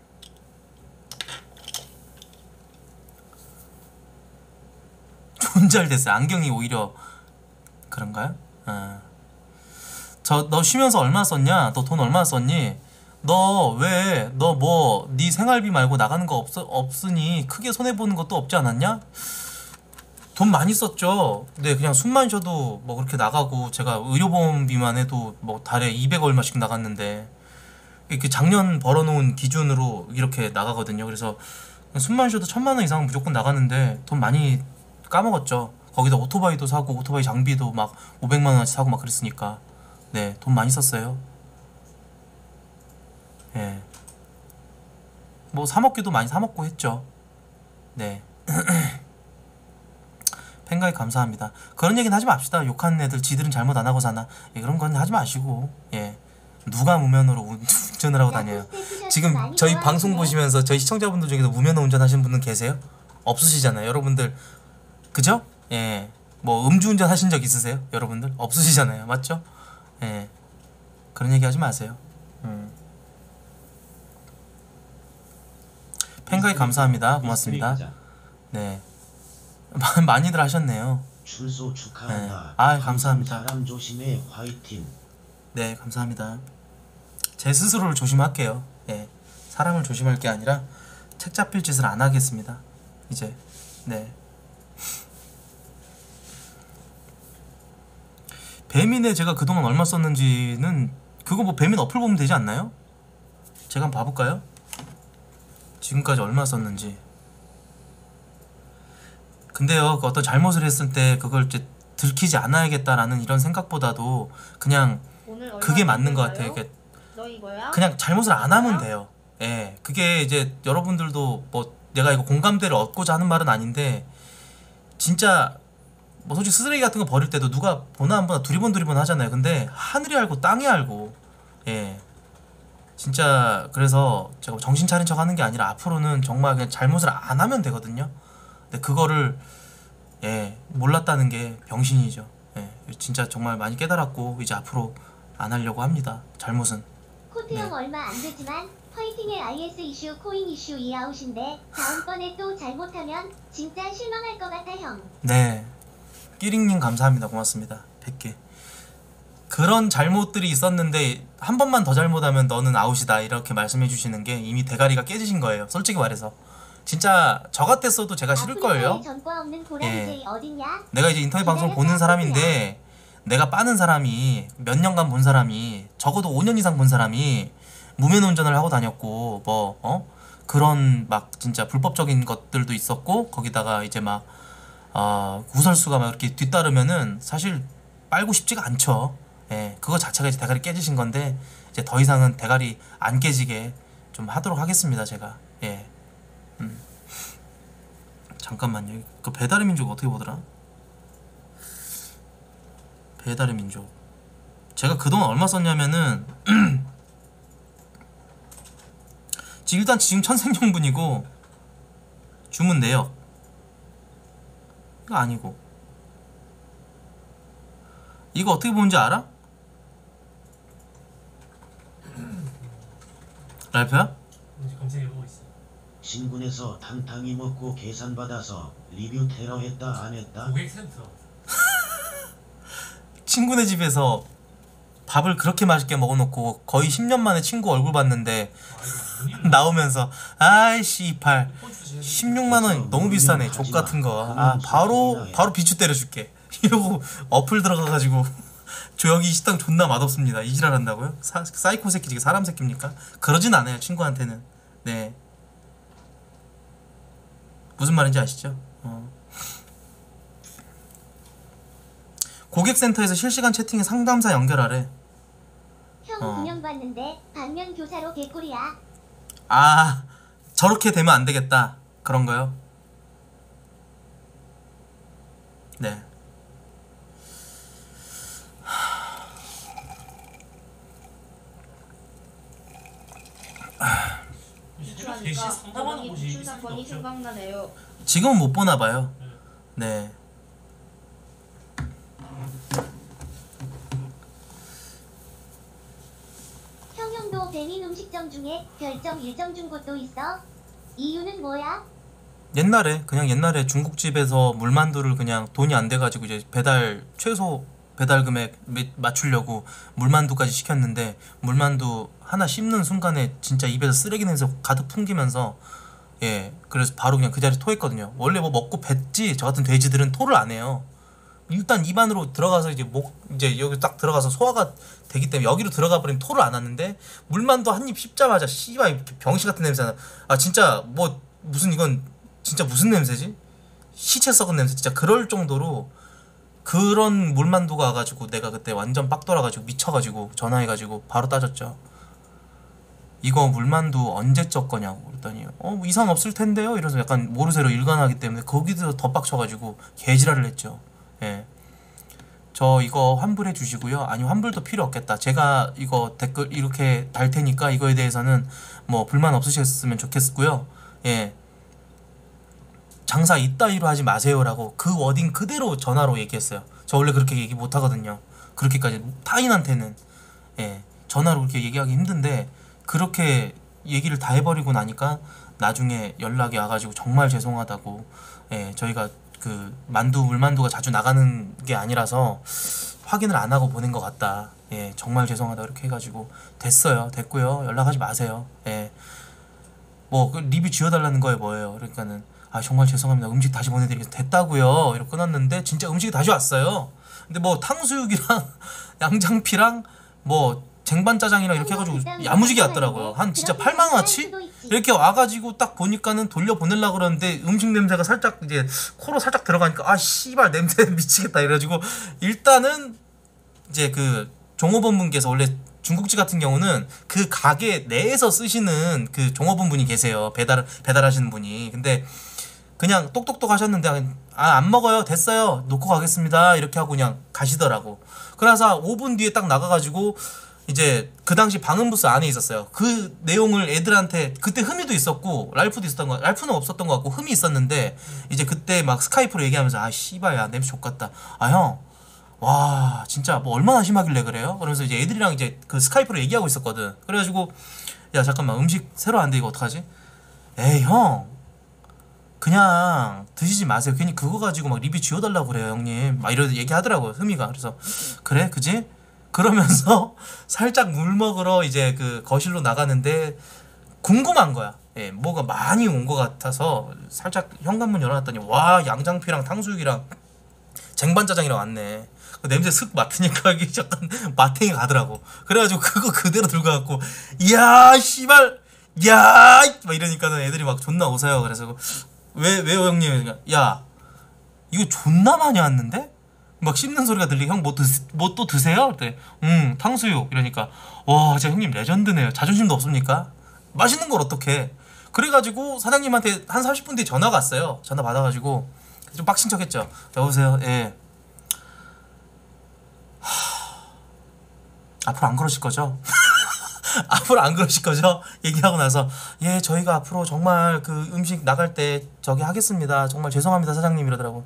존잘됐어요. 안경이 오히려 그런가요? 어. 저너 쉬면서 얼마 썼냐? 너 돈 얼마 썼니? 너 왜 너 뭐 네 생활비 말고 나가는 거 없, 없으니 크게 손해 보는 것도 없지 않았냐? 돈 많이 썼죠. 근데 그냥 숨만 쉬어도 뭐 그렇게 나가고 제가 의료보험비만 해도 뭐 달에 200 얼마씩 나갔는데 이렇게 작년 벌어놓은 기준으로 이렇게 나가거든요. 그래서 숨만 쉬어도 천만 원 이상 무조건 나가는데 돈 많이 까먹었죠. 거기다 오토바이도 사고 오토바이 장비도 막 500만 원어치 사고 막 그랬으니까 네 돈 많이 썼어요. 예. 뭐 사먹기도 많이 사먹고 했죠. 네. 팬가이 감사합니다. 그런 얘기는 하지 맙시다. 욕하는 애들 지들은 잘못 안 하고 사나. 예, 그런 건 하지 마시고. 예. 누가 무면허로 운- 운전을 하고 다녀요. 지금 저희 방송 보시면서 저희 시청자분들 중에서 무면허 운전하시는 분은 계세요? 없으시잖아요. 여러분들 그죠? 예. 뭐 음주운전 하신 적 있으세요? 여러분들 없으시잖아요. 맞죠? 예. 그런 얘기 하지 마세요. 음. 팬가이 감사합니다. 고맙습니다. 네. 많이들 하셨네요. 출소 축하한다. 네. 아, 감사합니다. 사람 조심해 화이팅. 네, 감사합니다. 제 스스로를 조심할게요. 예. 사람을 조심할 게 아니라 책 잡힐 짓을 안 하겠습니다. 이제. 네. 배민에 제가 그동안 얼마 썼는지는 그거 뭐 배민 어플 보면 되지 않나요? 제가 한번 봐볼까요? 지금까지 얼마 썼는지. 근데요, 그 어떤 잘못을 했을 때 그걸 이제 들키지 않아야겠다라는 이런 생각보다도 그냥 그게 맞는 것 같아요. 너 이거야? 그냥 잘못을 안 하면 돼요. 예, 그게 이제 여러분들도 뭐 내가 이거 공감대를 얻고자 하는 말은 아닌데 진짜 뭐 솔직히 쓰레기 같은 거 버릴 때도 누가 보나 안 보나 두리번 두리번 하잖아요. 근데 하늘이 알고 땅이 알고 예 진짜 그래서 제가 뭐 정신 차린 척 하는 게 아니라 앞으로는 정말 그냥 잘못을 안 하면 되거든요. 근데 그거를 예 몰랐다는 게 병신이죠. 예 진짜 정말 많이 깨달았고 이제 앞으로 안 하려고 합니다. 잘못은 코트형 네. 얼마 안 되지만 화이팅의 IS 이슈 코인 이슈 이아웃인데 다음번에 또 잘못하면 진짜 실망할 것 같아 형. 네 끼링님 감사합니다. 고맙습니다. 100개 그런 잘못들이 있었는데 한 번만 더 잘못하면 너는 아웃이다 이렇게 말씀해 주시는 게 이미 대가리가 깨지신 거예요. 솔직히 말해서 진짜 저 같았어도 제가 싫을 거예요. 전과 없는 예. 어딨냐? 내가 이제 인터넷 방송 보는 사람인데 내가 빠는 사람이 몇 년간 본 사람이 적어도 5년 이상 본 사람이 무면 운전을 하고 다녔고 뭐 어? 그런 막 진짜 불법적인 것들도 있었고 거기다가 이제 막 어, 구설수가 막 이렇게 뒤따르면은 사실 빨고 싶지가 않죠. 예, 그거 자체가 이제 대가리 깨지신 건데 이제 더 이상은 대가리 안 깨지게 좀 하도록 하겠습니다. 제가 예. 음. 잠깐만요. 그 배달의 민족 어떻게 보더라? 배달의 민족. 제가 그동안 얼마 썼냐면은 지금 일단 지금 천생연분이고 주문 내역 이거 아니고 이거 어떻게 보는지 알아? 랄프야? 이제 검색해보고 있어. 신군에서 탕탕이 먹고 계산 받아서 리뷰 테러 했다 안 했다? 고객 센터. 친구네 집에서 밥을 그렇게 맛있게 먹어놓고 거의 10년 만에 친구 얼굴 봤는데 나오면서 아이씨 이팔 폰트 주셔야 돼. 16만 원 너무 비싸네 족 같은 거 아 바로 바로 비추 때려줄게 이러고 어플 들어가가지고 저 여기 식당 존나 맛없습니다 이 지랄 한다고요? 사, 사이코 새끼 지 사람 새끼입니까? 그러진 않아요 친구한테는 네 무슨 말인지 아시죠? 어. 고객센터에서 실시간 채팅에 상담사 연결하래 형 어. 분명 봤는데 반면 교사로 개꿀이야. 아 저렇게 되면 안 되겠다 그런 거요? 네 새벽 4시에 이주하니까 상담하는 어머니 곳이 있을 구출 수가 사건이 없죠. 생각나네요. 지금은 못 보나 봐요 네 형 형도 배민 음식점 중에 별점 1점 준 곳도 있어. 이유는 뭐야? 옛날에 그냥 옛날에 중국집에서 물만두를 그냥 돈이 안 돼가지고 이제 배달 최소 배달 금액 매- 맞추려고 물만두까지 시켰는데 물만두 하나 씹는 순간에 진짜 입에서 쓰레기 냄새 가득 풍기면서 예 그래서 바로 그냥 그 자리에 토했거든요 원래 뭐 먹고 뱉지 저 같은 돼지들은 토를 안 해요 일단 입안으로 들어가서 이제 목 이제 여기 딱 들어가서 소화가 되기 때문에 여기로 들어가 버리면 토를 안 하는데 물만두 한 입 씹자마자 씨발 이렇게 병시 같은 냄새나. 아 진짜 뭐 무슨 이건 진짜 무슨 냄새지? 시체 썩은 냄새. 진짜 그럴 정도로 그런 물만두가 와가지고 내가 그때 완전 빡 돌아가지고 미쳐가지고 전화해가지고 바로 따졌죠. 이거 물만두 언제 적 거냐고 그랬더니 어뭐 이상 없을 텐데요? 이러면서 약간 모르쇠로 일관하기 때문에 거기서 더 빡쳐가지고 개지랄을 했죠 예. 저 이거 환불해 주시고요. 아니 환불도 필요 없겠다. 제가 이거 댓글 이렇게 달 테니까 이거에 대해서는 뭐 불만 없으셨으면 좋겠고요. 예. 장사 이따위로 하지 마세요라고 그 워딩 그대로 전화로 얘기했어요. 저 원래 그렇게 얘기 못 하거든요. 그렇게까지 타인한테는 예. 전화로 그렇게 얘기하기 힘든데 그렇게 얘기를 다 해버리고 나니까 나중에 연락이 와가지고 정말 죄송하다고 예 저희가 그 만두 물만두가 자주 나가는 게 아니라서 확인을 안 하고 보낸 것 같다. 예 정말 죄송하다. 이렇게 해가지고 됐어요. 됐고요. 연락하지 마세요. 예 뭐 그 리뷰 지워달라는 거에 뭐예요? 그러니까는 아 정말 죄송합니다. 음식 다시 보내드리겠습니다. 됐다고요. 이러고 끊었는데 진짜 음식이 다시 왔어요. 근데 뭐 탕수육이랑 양장피랑 뭐 쟁반짜장이랑 이렇게 해가지고 야무지게 왔더라고요. 한 진짜 8만 원어치 이렇게 와가지고 딱 보니까는 돌려 보내려 그러는데 음식 냄새가 살짝 이제 코로 살짝 들어가니까 아 씨발 냄새 미치겠다 이래가지고 일단은 이제 그 종업원분께서 원래 중국집 같은 경우는 그 가게 내에서 쓰시는 그 종업원분이 계세요. 배달 배달하시는 분이. 근데 그냥 똑똑똑 하셨는데 아 안 먹어요. 됐어요. 놓고 가겠습니다. 이렇게 하고 그냥 가시더라고. 그래서 5분 뒤에 딱 나가가지고 이제 그 당시 방음부스 안에 있었어요. 그 내용을 애들한테 그때 흠이도 있었고 랄프도 있었던 거 랄프는 없었던 것 같고 흠이 있었는데 이제 그때 막 스카이프로 얘기하면서 아 씨발 야 냄새 족같다 아 형. 와 진짜 뭐 얼마나 심하길래 그래요? 그러면서 이제 애들이랑 이제 그 스카이프로 얘기하고 있었거든. 그래가지고 야 잠깐만. 음식 새로 안 돼 이거 어떡하지? 에이 형. 그냥 드시지 마세요. 괜히 그거 가지고 막 리뷰 지워달라고 그래요 형님. 막 이런 얘기하더라고요 흠이가. 그래서 그래? 그지? 그러면서 살짝 물 먹으러 이제 그 거실로 나가는데 궁금한 거야 예, 뭐가 많이 온 것 같아서 살짝 현관문 열어놨더니 와 양장피랑 탕수육이랑 쟁반짜장이랑 왔네. 그 냄새 슥 맡으니까 이게 약간 마탱이 가더라고. 그래가지고 그거 그대로 들고 갖고 이야 씨발 야! 막 이러니까는 애들이 막 존나 웃어요. 그래서 왜 왜요 형님? 그러니까, 야 이거 존나 많이 왔는데? 막 씹는 소리가 들리. 형뭐 또 드세요? 그때 응 탕수육 이러니까 와 진짜 형님 레전드네요. 자존심도 없습니까? 맛있는 걸 어떻게? 그래가지고 사장님한테 한 30분 뒤에 전화가 왔어요. 전화 받아가지고 좀 빡친 척 했죠. 여보세요. 예. 하... 앞으로 안 그러실 거죠? 앞으로 안 그러실 거죠? 얘기하고 나서 예 저희가 앞으로 정말 그 음식 나갈 때 저기 하겠습니다. 정말 죄송합니다 사장님 이러더라고.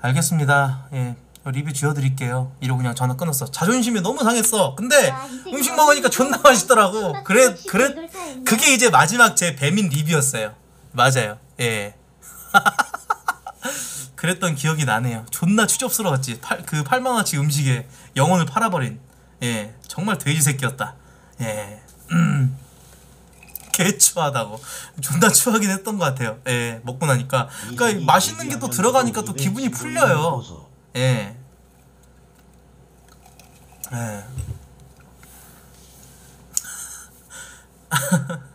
알겠습니다. 예 리뷰 지워드릴게요. 이러고 그냥 전화 끊었어. 자존심이 너무 상했어. 근데 새끼 음식 먹으니까 존나 맛있더라고. 그래 그래. 그게 이제 마지막 제 배민 리뷰였어요. 맞아요. 예. 그랬던 기억이 나네요. 존나 추접스러웠지. 팔, 그 8만 원치 음식에 영혼을 팔아버린. 예, 정말 돼지 새끼였다. 예, 음, 개 추하다고. 존나 추하긴 했던 것 같아요. 예, 먹고 나니까. 그러니까 맛있는 게 또 들어가니까 또 기분이 풀려요. 예. 예.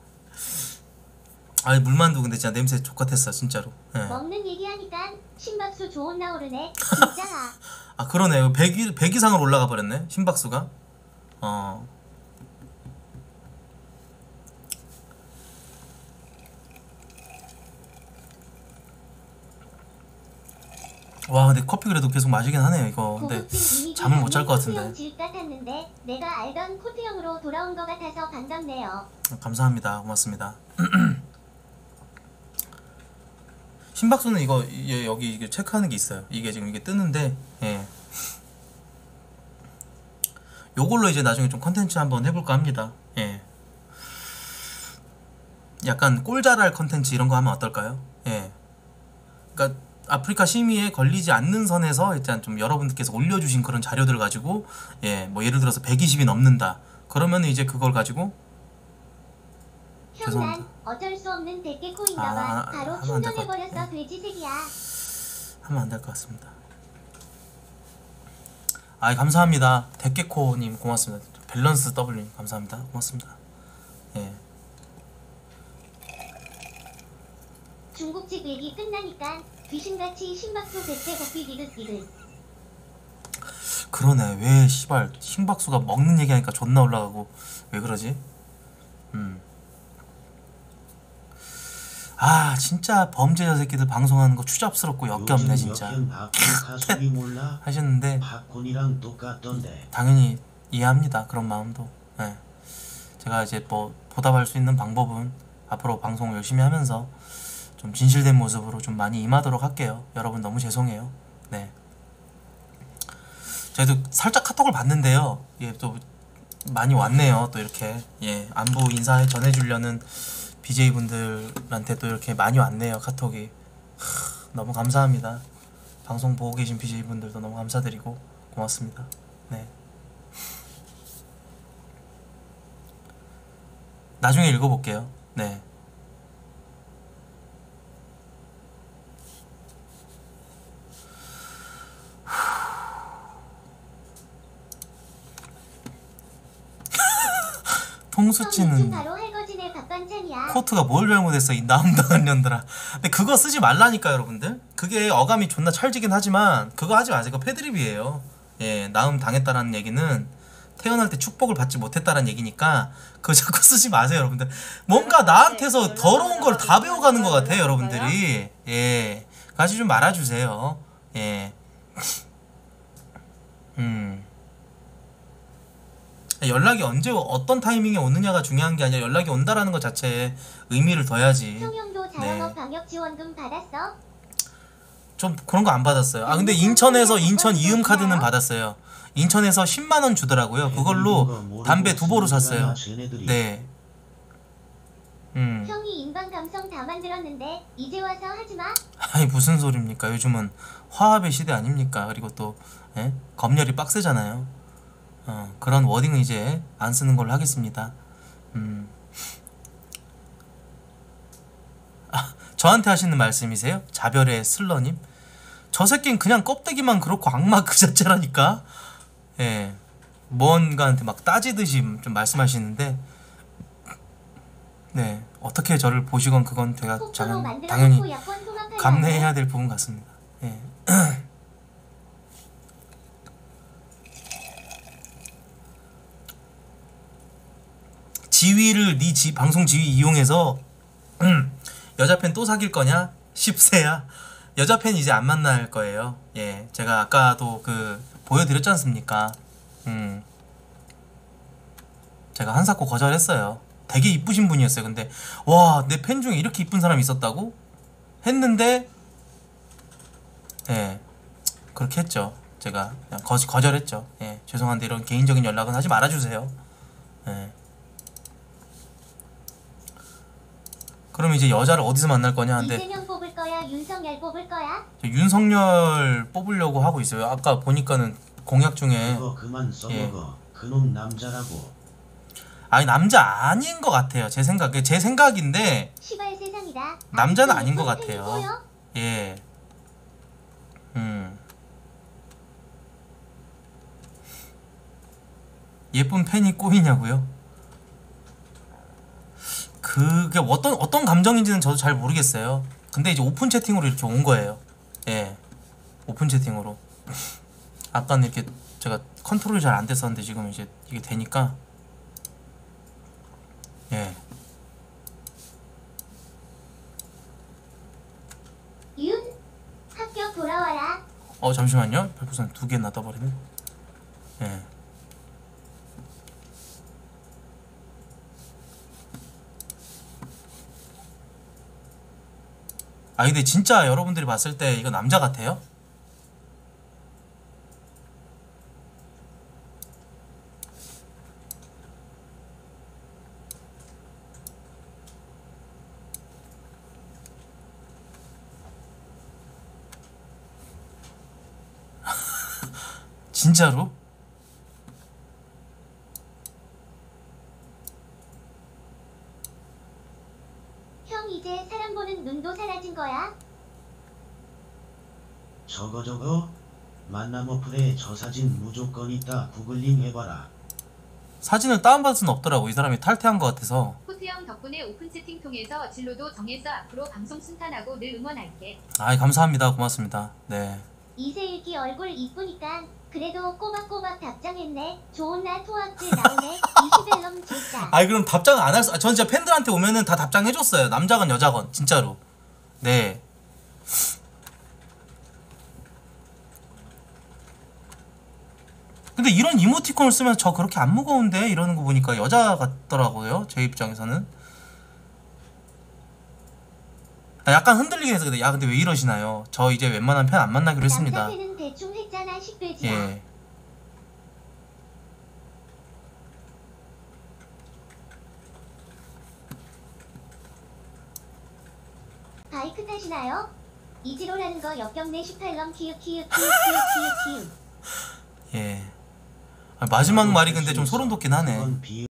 아니 물만두 근데 진짜 냄새 족같았어 진짜로. 예. 먹는 얘기하니까 심박수 좋은 나오르네. 진짜. 아 그러네요. 100, 100 이상으로 올라가 버렸네. 심박수가. 어. 와 근데 커피 그래도 계속 마시긴 하네요 이거. 근데 고급진 이미지 잠을 못 잘 것 같은데. 질 같았는데 내가 알던 코트형으로 돌아온 것 같아서 반갑네요. 감사합니다. 고맙습니다. 심박수는 이거 예, 여기 이게 체크하는 게 있어요. 이게 지금 이게 뜨는데 예. 요걸로 이제 나중에 좀 컨텐츠 한번 해볼까 합니다. 예. 약간 꼴잘할 컨텐츠 이런 거 하면 어떨까요? 예. 그러니까 아프리카 심의에 걸리지 않는 선에서 일단 좀 여러분들께서 올려주신 그런 자료들 가지고 예, 뭐 예를 들어서 120이 넘는다. 그러면 이제 그걸 가지고 형 죄송합니다. 난 어쩔 수 없는 대게 코인가 아, 봐. 아, 바로 충전해버렸어 같아. 돼지 새끼야. 하면 안 될 것 같습니다. 아 감사합니다. 데케코님 고맙습니다. 밸런스 W님 감사합니다. 고맙습니다. 예. 중국집 얘기 끝나니까 귀신같이 심박수 100대 고삐 디귿 디귿. 그러네. 왜 시발 심박수가 먹는 얘기하니까 존나 올라가고 왜 그러지? 음. 아 진짜 범죄자 새끼들 방송하는 거 추잡스럽고 역겹네 진짜? 하셨는데. 당연히 이해합니다. 그런 마음도. 예. 제가 이제 뭐 보답할 수 있는 방법은 앞으로 방송 열심히 하면서 좀 진실된 모습으로 좀 많이 임하도록 할게요. 여러분 너무 죄송해요. 네. 저희도 살짝 카톡을 봤는데요. 예, 또 많이 왔네요. 또 이렇게 예 안부 인사해 전해 주려는 BJ 분들한테 또 이렇게 많이 왔네요. 카톡이 하, 너무 감사합니다. 방송 보고 계신 BJ 분들도 너무 감사드리고 고맙습니다. 네. 나중에 읽어볼게요. 네. 통수치는 밥반찬이야. 코트가 뭘 잘못했어 이 나음당한 년들아. 근데 그거 쓰지 말라니까 여러분들. 그게 어감이 존나 찰지긴 하지만 그거 하지 마세요. 그거 패드립이에요. 예 나음 당했다라는 얘기는 태어날 때 축복을 받지 못했다는 얘기니까 그거 자꾸 쓰지 마세요 여러분들. 뭔가 나한테서 더러운 걸 다 배워가는 것 같아요 여러분들이. 예. 가지 좀 말아주세요. 예. 음. 연락이 언제 어떤 타이밍에 오느냐가 중요한 게 아니라 연락이 온다라는 것 자체에 의미를 둬야지 자영업 네. 방역 지원금 받았어? 좀 그런 거 안 받았어요. 아 근데 인천에서 인천 이음 카드는 받았어요. 인천에서 10만 원 주더라고요. 그걸로 담배 두 보루 샀어요. 네. 음. 형이 인방 감성 다 만들었는데 이제 와서 하지 마? 아니 무슨 소리입니까? 요즘은 화합의 시대 아닙니까? 그리고 또 예? 검열이 빡세잖아요. 어, 그런 워딩은 이제 안 쓰는 걸로 하겠습니다. 음. 아, 저한테 하시는 말씀이세요? 자별의 슬러님? 저 새끼는 그냥 껍데기만 그렇고 악마 그 자체라니까. 예. 뭔가한테 막 따지듯이 좀 말씀하시는데, 네 어떻게 저를 보시건 그건 제가 당연, 당연히 감내해야 될 부분 같습니다. 예. 지위를 네 지, 방송 지위 이용해서 음, 여자 팬 또 사귈 거냐? 10세야. 여자 팬 이제 안 만날 거예요. 예. 제가 아까도 그 보여드렸지 않습니까? 음. 제가 한사코 거절했어요. 되게 이쁘신 분이었어요. 근데 와, 내 팬 중에 이렇게 이쁜 사람이 있었다고? 했는데 예. 그렇게 했죠. 제가 그냥 거, 거절했죠. 예. 죄송한데 이런 개인적인 연락은 하지 말아 주세요. 예. 그럼 이제 여자를 어디서 만날 거냐 한데 이재명 뽑을 거야 윤석열 뽑을 거야? 저 윤석열 뽑으려고 하고 있어요. 아까 보니까는 공약 중에 그거 그만 써먹어. 예. 그놈 남자라고. 아니 남자 아닌 것 같아요. 제 생각에 제 생각인데 시발 세상이다. 남자는 아닌 것 같아요. 예. 음. 예쁜 팬이 꼬이냐고요? 그게 어떤 어떤 감정인지는 저도 잘 모르겠어요. 근데 이제 오픈 채팅으로 이렇게 온 거예요. 예. 오픈 채팅으로. 아까는 이렇게 제가 컨트롤이 잘 안 됐었는데 지금 이제 이게 되니까 예. 윤 합격 돌아와라. 어 잠시만요. 별풍선 두 개나 떠버리네. 예. 아 근데 진짜 여러분들이 봤을 때 이거 남자 같아요? 진짜로? 형 이제 사람 보는 눈도 사라진 거야? 저거 저거. 만남 어플에 저 사진 무조건 있다. 구글링 해봐라. 사진을 다운받을 수는 없더라고 이 사람이 탈퇴한 것 같아서 코트형 덕분에 오픈 채팅 통해서 진로도 정해서 앞으로 방송 순탄하고 늘 응원할게. 아이 감사합니다 고맙습니다 네 이세일기 얼굴 이쁘니까 그래도 꼬박꼬박 답장했네. 좋은 날 토악질 나오네. 이시벨럼 진짜. 아이 그럼 답장 안 할 수.. 아, 전 진짜 팬들한테 오면은 다 답장해줬어요 남자건 여자건 진짜로 네 근데 이런 이모티콘을 쓰면 저 그렇게 안 무거운데 이러는 거 보니까 여자 같더라고요 제 입장에서는 아, 약간 흔들리긴 해서 근데 야 근데 왜 이러시나요 저 이제 웬만한 팬안 만나기로 했습니다 대충 했잖아. 예 바이크 타시나요? 이지로라는 거 역겹네 18럼 키읔 키읔 키읔 키읔 키읔 키읔. 예. 아, 마지막 말이 근데 좀 소름 돋긴 하네